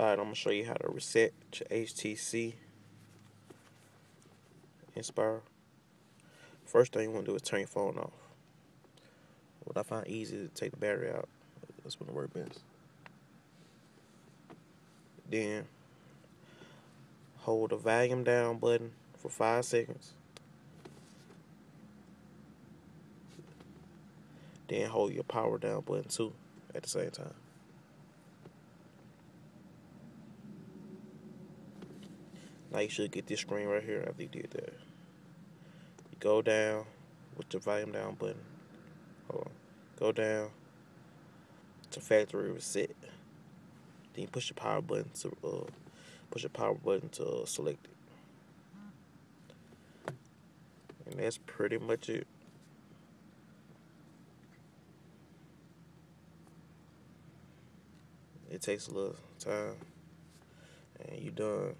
Alright, I'm gonna show you how to reset your HTC Inspire. First thing you wanna do is turn your phone off. What I find easy to take the battery out. That's when it works best. Then hold the volume down button for five seconds. Then hold your power down button too at the same time. Now you should get this screen right here after you did that. You go down with the volume down button. Hold on. Go down to factory reset. Then you push the power button to uh, push the power button to uh, select it. And that's pretty much it. It takes a little time and you're done.